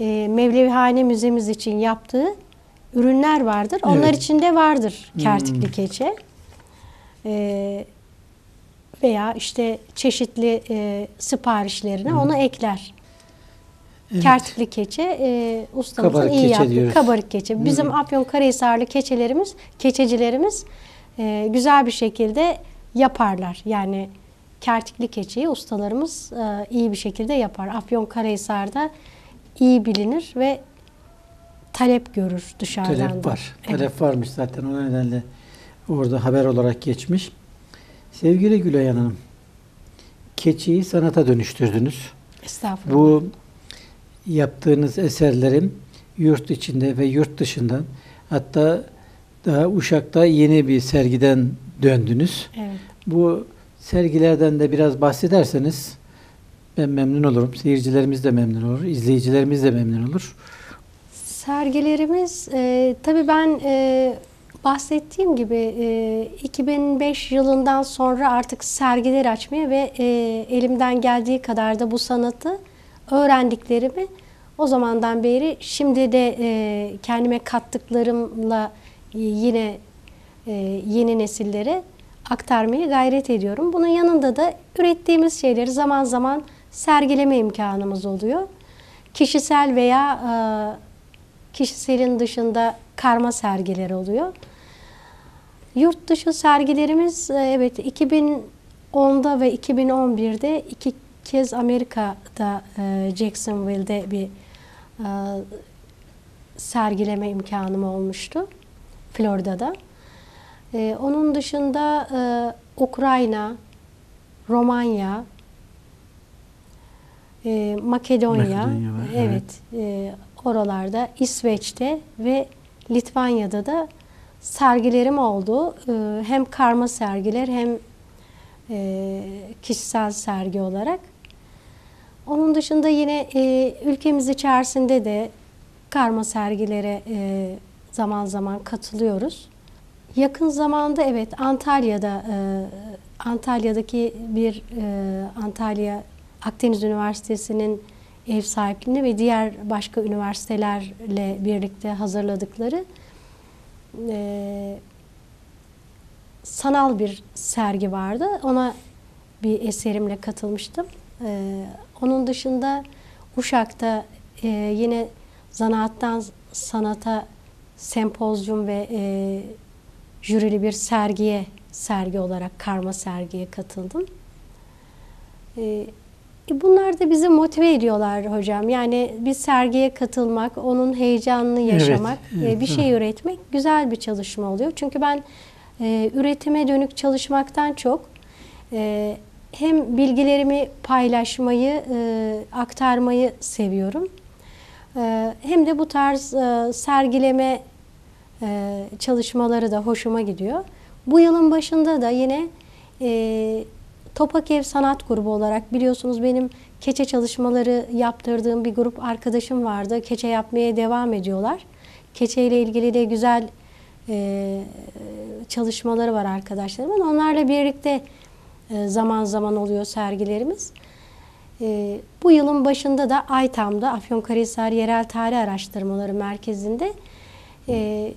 e, Mevlevihane Müzemiz için yaptığı ürünler vardır. Onlar Evet. içinde vardır kertikli Hmm. keçe. Ee, veya işte çeşitli e, siparişlerine onu ekler. Evet. Kertikli keçe e, ustamızın Kabarık iyi keçe yaptığı diyoruz. kabarık keçe. Bizim Hı. Afyonkarahisarlı keçelerimiz, keçecilerimiz e, güzel bir şekilde yaparlar. Yani kertikli keçeyi ustalarımız e, iyi bir şekilde yapar. Afyonkarahisar'da iyi bilinir ve talep görür dışarıdan Talep da. var. Evet. Talep varmış zaten o nedenle orada haber olarak geçmiş. Sevgili Gülay Hanım, keçiyi sanata dönüştürdünüz. Estağfurullah. Bu yaptığınız eserlerin yurt içinde ve yurt dışından hatta daha Uşak'ta yeni bir sergiden döndünüz. Evet. Bu sergilerden de biraz bahsederseniz ben memnun olurum. Seyircilerimiz de memnun olur. izleyicilerimiz de memnun olur. Sergilerimiz e, tabii ben e, bahsettiğim gibi e, 2005 yılından sonra artık sergiler açmaya ve e, elimden geldiği kadar da bu sanatı öğrendiklerimi o zamandan beri şimdi de e, kendime kattıklarımla yine e, yeni nesillere aktarmaya gayret ediyorum. Bunun yanında da ürettiğimiz şeyleri zaman zaman sergileme imkanımız oluyor. Kişisel veya e, kişiselin dışında karma sergiler oluyor. Yurt dışı sergilerimiz e, evet 2010'da ve 2011'de iki kez Amerika'da e, Jacksonville'de bir e, sergileme imkanım olmuştu. Florida'da. E, onun dışında e, Ukrayna, Romanya, e, Makedonya, Makedonya var, evet, e, oralarda İsveç'te ve Litvanya'da da sergilerim oldu. E, hem karma sergiler hem e, kişisel sergi olarak. Onun dışında yine e, ülkemiz içerisinde de karma sergilere e, zaman zaman katılıyoruz. Yakın zamanda evet Antalya'da e, Antalya'daki bir e, Antalya Akdeniz Üniversitesi'nin ev sahipliğinde ve diğer başka üniversitelerle birlikte hazırladıkları e, sanal bir sergi vardı. Ona bir eserimle katılmıştım. E, onun dışında Uşak'ta e, yine zanaattan sanata sempozyum ve e, jürili bir sergiye sergi olarak karma sergiye katıldım. E, bunlar da bizi motive ediyorlar hocam. Yani bir sergiye katılmak, onun heyecanını yaşamak, Evet, e, bir şey üretmek güzel bir çalışma oluyor. Çünkü ben e, üretime dönük çalışmaktan çok e, hem bilgilerimi paylaşmayı, e, aktarmayı seviyorum. E, hem de bu tarz e, sergileme e, çalışmaları da hoşuma gidiyor. Bu yılın başında da yine e, Topak Ev Sanat Grubu olarak biliyorsunuz benim keçe çalışmaları yaptırdığım bir grup arkadaşım vardı. Keçe yapmaya devam ediyorlar. Keçe ile ilgili de güzel e, çalışmaları var arkadaşlarımın. Onlarla birlikte zaman zaman oluyor sergilerimiz. E, bu yılın başında da Aytam'da Afyonkarahisar Yerel Tarih Araştırmaları Merkezi'nde e,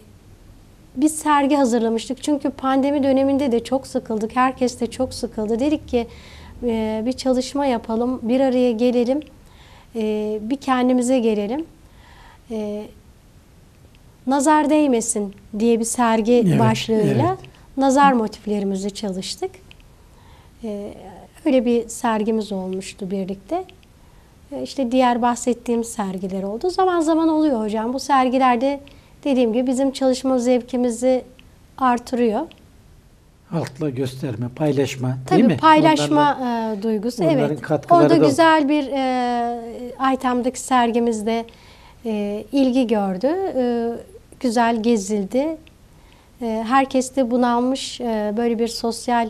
bir sergi hazırlamıştık. Çünkü pandemi döneminde de çok sıkıldık. Herkes de çok sıkıldı. Dedik ki e, bir çalışma yapalım, bir araya gelelim, e, bir kendimize gelelim. E, Nazar değmesin diye bir sergi Evet, başlığıyla evet. nazar motiflerimizi çalıştık. E, öyle bir sergimiz olmuştu birlikte. E, İşte diğer bahsettiğim sergiler oldu. Zaman zaman oluyor hocam. Bu sergilerde dediğim gibi bizim çalışma zevkimizi artırıyor. Halkla gösterme, paylaşma Tabii değil mi? paylaşma Onlarla- e, duygusu. evet. Orada da- güzel bir e, item'daki sergimizde e, ilgi gördü. E, güzel gezildi. E, herkes de bunalmış e, böyle bir sosyal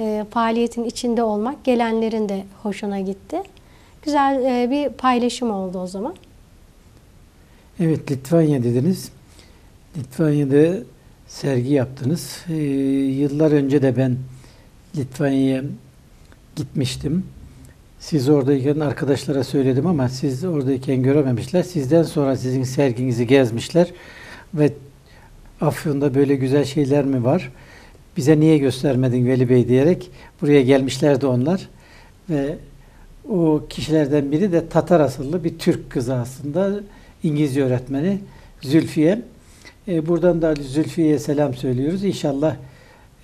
e, faaliyetin içinde olmak gelenlerin de hoşuna gitti. Güzel e, bir paylaşım oldu o zaman. Evet, Litvanya dediniz. Litvanya'da sergi yaptınız. Ee, yıllar önce de ben Litvanya'ya gitmiştim. Siz oradayken arkadaşlara söyledim ama siz oradayken görememişler. Sizden sonra sizin serginizi gezmişler ve Afyon'da böyle güzel şeyler mi var? Bize niye göstermedin Veli Bey diyerek buraya gelmişlerdi onlar. Ve o kişilerden biri de Tatar asıllı bir Türk kızı aslında. İngilizce öğretmeni Zülfiye. E, buradan da Zülfiye'ye selam söylüyoruz. İnşallah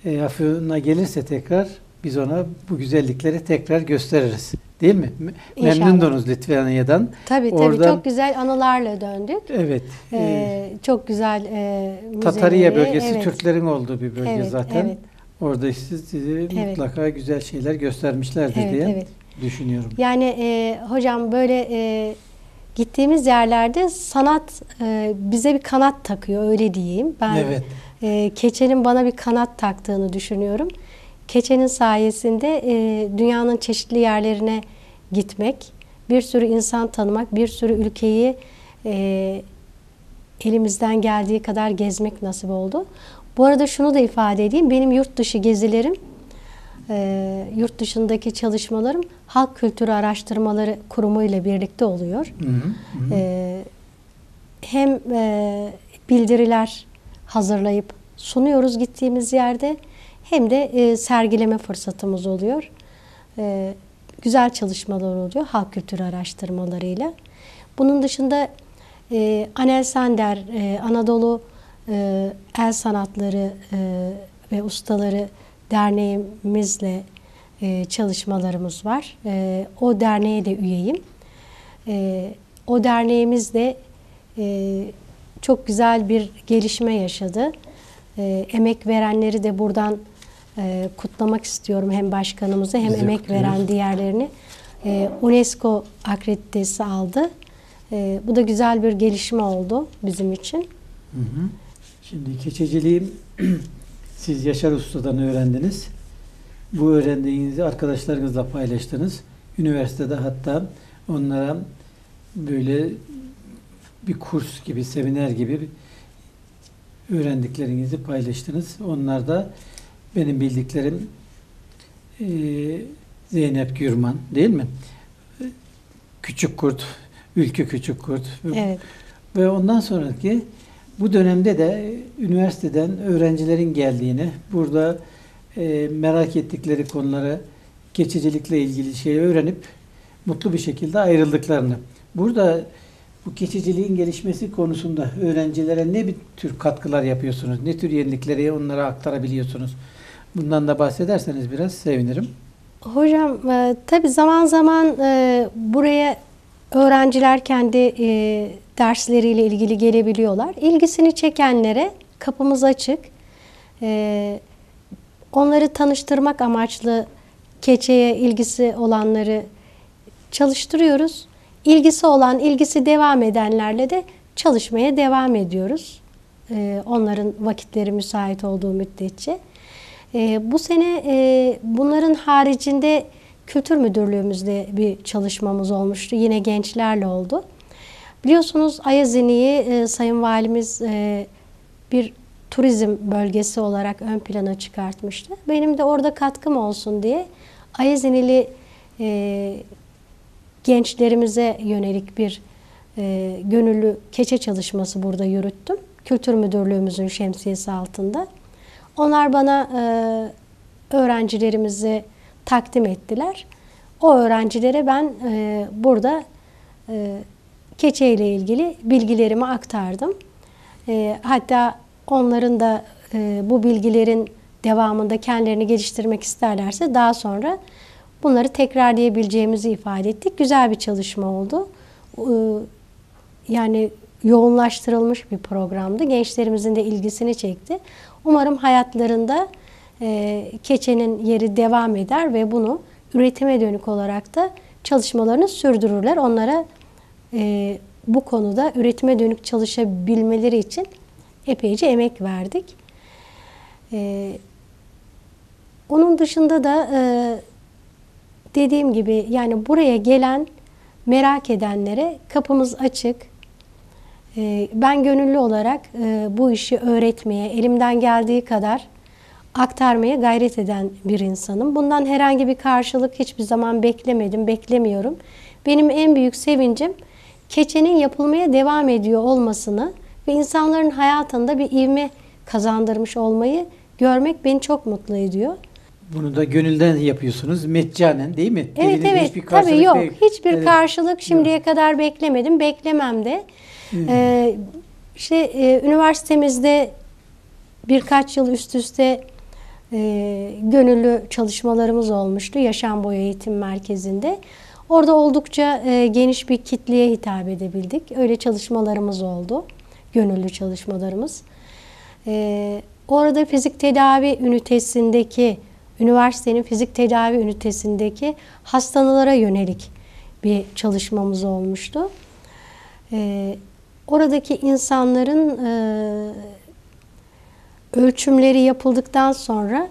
e, Afyon'a gelirse tekrar biz ona bu güzellikleri tekrar gösteririz. Değil mi? İnşallah. Memnunuz Litvanya'dan. Tabii tabii Oradan- çok güzel anılarla döndük. Evet. e, Ee, çok güzel e, Tatariye müzeleri, bölgesi evet. Türklerin olduğu bir bölge Evet, zaten. evet. Orada siz Evet. mutlaka güzel şeyler göstermişlerdir Evet, diye evet. düşünüyorum. Yani e, hocam böyle e, gittiğimiz yerlerde sanat e, bize bir kanat takıyor öyle diyeyim. Ben Evet. e, keçenin bana bir kanat taktığını düşünüyorum. Keçenin sayesinde e, dünyanın çeşitli yerlerine gitmek, bir sürü insan tanımak, bir sürü ülkeyi e, elimizden geldiği kadar gezmek nasip oldu. Bu arada şunu da ifade edeyim. Benim yurt dışı gezilerim, e, yurt dışındaki çalışmalarım Halk Kültürü Araştırmaları Kurumu ile birlikte oluyor. Hı hı, hı. E, hem e, bildiriler hazırlayıp sunuyoruz gittiğimiz yerde hem de e, sergileme fırsatımız oluyor. E, güzel çalışmalar oluyor halk kültürü araştırmalarıyla. Bunun dışında e, Anel Sander, e, Anadolu e, El Sanatları e, ve Ustaları Derneğimizle e, çalışmalarımız var. E, o derneğe de üyeyim. E, o derneğimiz de e, çok güzel bir gelişme yaşadı. E, emek verenleri de buradan e, kutlamak istiyorum hem başkanımızı hem Biz emek kutluyoruz. veren diğerlerini. E, UNESCO akreditesi aldı. E, bu da güzel bir gelişme oldu bizim için. Hı hı. Şimdi keçeciliği siz Yaşar Usta'dan öğrendiniz. Bu öğrendiğinizi arkadaşlarınızla paylaştınız. Üniversitede hatta onlara böyle bir kurs gibi, seminer gibi öğrendiklerinizi paylaştınız. Onlar da benim bildiklerim eee, Zeynep Gürman değil mi? Küçük Kurt, Ülkü Küçük Kurt. Evet. Ve ondan sonraki bu dönemde de üniversiteden öğrencilerin geldiğini, burada e, merak ettikleri konuları geçicilikle ilgili şeyi öğrenip mutlu bir şekilde ayrıldıklarını. Burada bu geçiciliğin gelişmesi konusunda öğrencilere ne bir tür katkılar yapıyorsunuz? Ne tür yenilikleri onlara aktarabiliyorsunuz? Bundan da bahsederseniz biraz sevinirim. Hocam e, tabii zaman zaman e, buraya öğrenciler kendi e, dersleriyle ilgili gelebiliyorlar. İlgisini çekenlere kapımız açık. E, onları tanıştırmak amaçlı keçeye ilgisi olanları çalıştırıyoruz. İlgisi olan, ilgisi devam edenlerle de çalışmaya devam ediyoruz. E, onların vakitleri müsait olduğu müddetçe. E, bu sene e, bunların haricinde Kültür Müdürlüğümüzde bir çalışmamız olmuştu. Yine gençlerle oldu. Biliyorsunuz Ayazini'yi e, Sayın Valimiz e, bir turizm bölgesi olarak ön plana çıkartmıştı. Benim de orada katkım olsun diye Ayazinili e, gençlerimize yönelik bir e, gönüllü keçe çalışması burada yürüttüm. Kültür Müdürlüğümüzün şemsiyesi altında. Onlar bana e, öğrencilerimizi takdim ettiler. O öğrencilere ben e, burada e, keçe ile ilgili bilgilerimi aktardım. E, hatta onların da e, bu bilgilerin devamında kendilerini geliştirmek isterlerse daha sonra bunları tekrarlayabileceğimizi ifade ettik. Güzel bir çalışma oldu. E, yani yoğunlaştırılmış bir programdı. Gençlerimizin de ilgisini çekti. Umarım hayatlarında e, keçenin yeri devam eder ve bunu üretime dönük olarak da çalışmalarını sürdürürler. Onlara e, bu konuda üretime dönük çalışabilmeleri için epeyce emek verdik. E, onun dışında da dediğim gibi yani buraya gelen merak edenlere kapımız açık. E, ben gönüllü olarak e, bu işi öğretmeye, elimden geldiği kadar aktarmaya gayret eden bir insanım. Bundan herhangi bir karşılık hiçbir zaman beklemedim, beklemiyorum. Benim en büyük sevincim keçenin yapılmaya devam ediyor olmasını ve insanların hayatında bir ivme kazandırmış olmayı görmek beni çok mutlu ediyor. Bunu da gönülden yapıyorsunuz. Meccanen değil mi? Evet Elinizde evet hiçbir tabii yok hiçbir Evet. karşılık şimdiye kadar beklemedim beklemem de. Ee, işte e, üniversitemizde birkaç yıl üst üste e, gönüllü çalışmalarımız olmuştu Yaşam Boyu Eğitim Merkezi'nde. Orada oldukça e, geniş bir kitleye hitap edebildik. Öyle çalışmalarımız oldu. Gönüllü çalışmalarımız. E, orada fizik tedavi ünitesindeki, üniversitenin fizik tedavi ünitesindeki hastalara yönelik bir çalışmamız olmuştu. E, oradaki insanların e, ölçümleri yapıldıktan sonra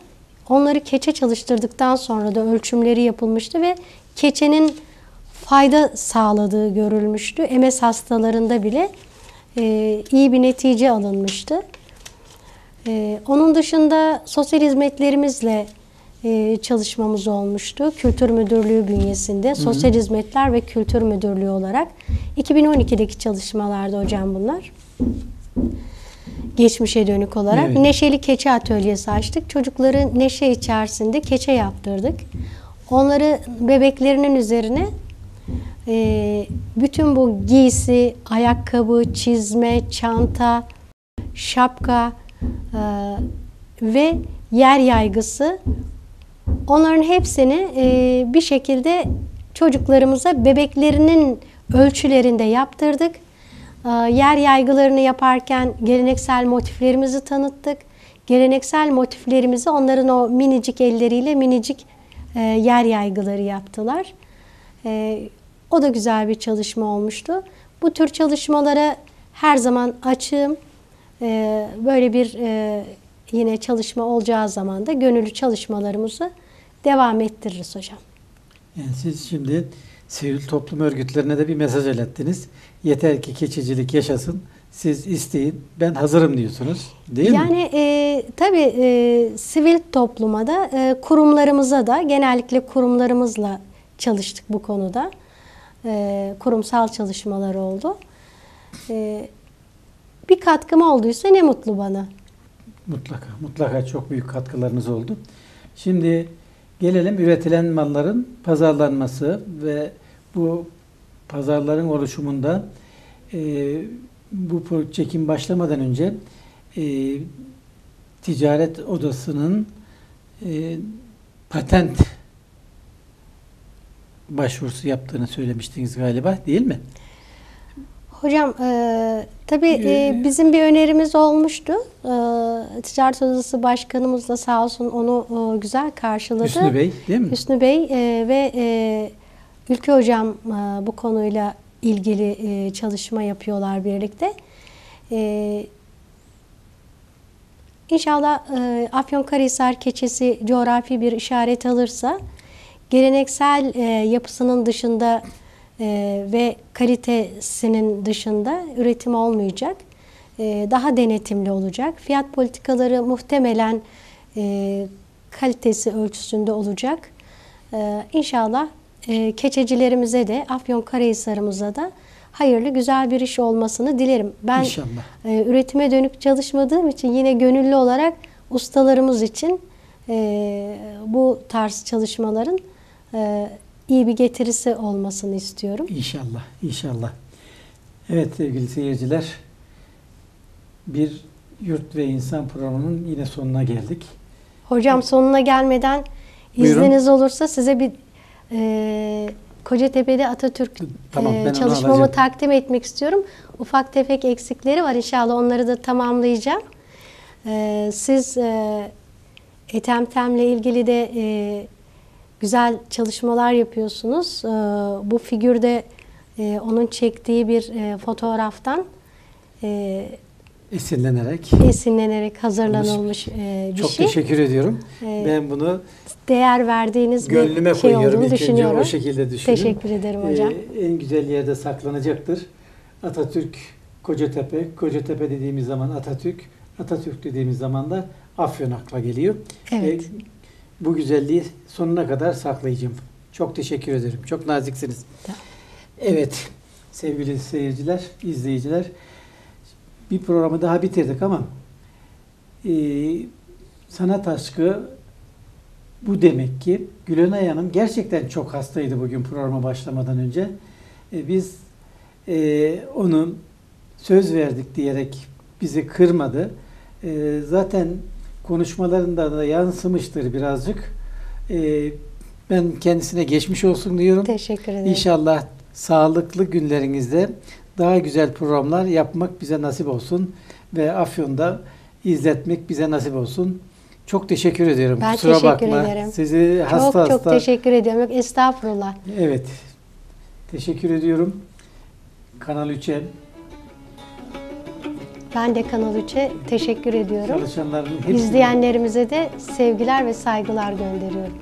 onları keçe çalıştırdıktan sonra da ölçümleri yapılmıştı ve keçenin fayda sağladığı görülmüştü. MS hastalarında bile e, iyi bir netice alınmıştı. E, onun dışında sosyal hizmetlerimizle çalışmamız olmuştu. Kültür Müdürlüğü bünyesinde Sosyal Hizmetler ve Kültür Müdürlüğü olarak 2012'deki çalışmalarda hocam bunlar. geçmişe dönük olarak. Evet. Neşeli keçe atölyesi açtık. Çocukları neşe içerisinde keçe yaptırdık. Onları bebeklerinin üzerine e, bütün bu giysi, ayakkabı, çizme, çanta, şapka e, ve yer yaygısı onların hepsini e, bir şekilde çocuklarımıza bebeklerinin ölçülerinde yaptırdık. E, yer yaygılarını yaparken geleneksel motiflerimizi tanıttık. Geleneksel motiflerimizi onların o minicik elleriyle minicik e, yer yaygıları yaptılar. E, o da güzel bir çalışma olmuştu. Bu tür çalışmalara her zaman açığım. E, böyle bir e, yine çalışma olacağı zaman da gönüllü çalışmalarımızı devam ettiririz hocam. Yani siz şimdi sivil toplum örgütlerine de bir mesaj ilettiniz. Yeter ki keçicilik yaşasın. Siz isteyin. Ben hazırım diyorsunuz. Değil mi? yani e, tabii e, sivil topluma da e, kurumlarımıza da genellikle kurumlarımızla çalıştık bu konuda. E, kurumsal çalışmalar oldu. E, bir katkım olduysa ne mutlu bana. Mutlaka, mutlaka çok büyük katkılarınız oldu. Şimdi gelelim üretilen malların pazarlanması ve bu pazarların oluşumunda e, bu çekim başlamadan önce e, ticaret odasının e, patent başvurusu yaptığını söylemiştiniz galiba değil mi? Hocam e, tabii e, Ee, bizim bir önerimiz olmuştu. E, Ticaret Odası Başkanımız da sağ olsun onu e, güzel karşıladı. Hüsnü Bey değil mi? Hüsnü Bey e, ve e, Ülke Hocam e, bu konuyla ilgili e, çalışma yapıyorlar birlikte. E, İnşallah e, Afyonkarahisar keçesi coğrafi bir işaret alırsa geleneksel e, yapısının dışında e, ve kalitesinin dışında üretim olmayacak. E, daha denetimli olacak. Fiyat politikaları muhtemelen e, kalitesi ölçüsünde olacak. E, İnşallah e, keçecilerimize de Afyonkarahisar'ımıza da hayırlı güzel bir iş olmasını dilerim. Ben İnşallah. e, üretime dönük çalışmadığım için yine gönüllü olarak ustalarımız için e, bu tarz çalışmaların e, iyi bir getirisi olmasını istiyorum. İnşallah, inşallah. Evet sevgili seyirciler, bir Yurt ve İnsan programının yine sonuna geldik. Hocam sonuna gelmeden Buyurun. izniniz olursa size bir e, Kocatepe'de Atatürk Tamam, e, çalışmamı takdim etmek istiyorum. Ufak tefek eksikleri var inşallah onları da tamamlayacağım. E, siz e, Etemtem'le ilgili de e, güzel çalışmalar yapıyorsunuz. E, bu figürde e, onun çektiği bir e, fotoğraftan e, Esinlenerek. esinlenerek hazırlanılmış bir Çok şey. teşekkür ediyorum. Ee, ben bunu değer verdiğiniz gönlüme bir şey koyuyorum. olduğunu düşünüyorum. o şekilde düşünüyorum. Teşekkür ederim hocam. Ee, en güzel yerde saklanacaktır. Atatürk, Kocatepe. Kocatepe dediğimiz zaman Atatürk. Atatürk dediğimiz zaman da Afyon akla geliyor. Evet. Ve bu güzelliği sonuna kadar saklayacağım. Çok teşekkür ederim. Çok naziksiniz. Evet sevgili seyirciler, izleyiciler bir programı daha bitirdik ama e, sanat aşkı bu demek ki Gülenay Hanım gerçekten çok hastaydı bugün programa başlamadan önce. E, biz e, onun söz verdik diyerek bizi kırmadı. E, zaten konuşmalarında da yansımıştır birazcık. E, ben kendisine geçmiş olsun diyorum. Teşekkür ederim. İnşallah sağlıklı günlerinizde daha güzel programlar yapmak bize nasip olsun ve Afyon'da izletmek bize nasip olsun. Çok teşekkür ediyorum. Ben Kusura teşekkür bakma. ederim. Sizi hasta çok çok hasta. teşekkür ediyorum. Yok, estağfurullah. Evet. Teşekkür ediyorum. Kanal 3'e Ben de Kanal 3'e teşekkür ediyorum. çalışanların hepsine İzleyenlerimize de sevgiler ve saygılar gönderiyorum.